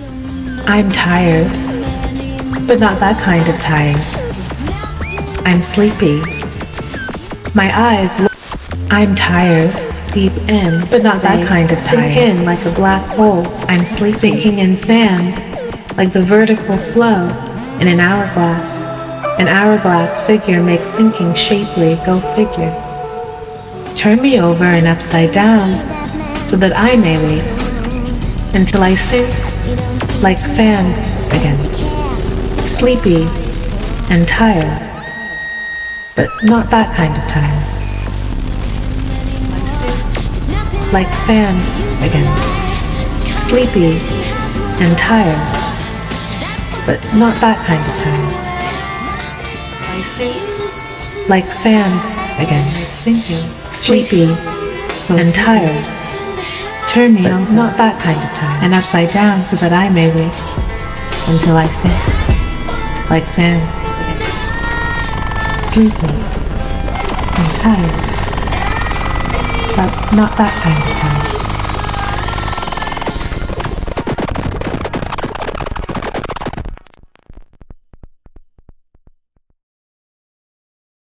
I'm tired, but not that kind of tired. I'm sleepy. My eyes look. I'm tired, deep in, but not that kind of tired. Sink in like a black hole. I'm sleepy. Sinking in sand, like the vertical flow in an hourglass. An hourglass figure makes sinking shapely, go figure. Turn me over and upside down so that I may wait until I sink like sand again, sleepy and tired, but not that kind of tired. Like sand again, sleepy and tired, but not that kind of tired. Like sand again, sleepy and tired. Turn me, but not that kind of time, and upside down so that I may wait until I sink, like sand, sleepy and tired, but not that kind of time.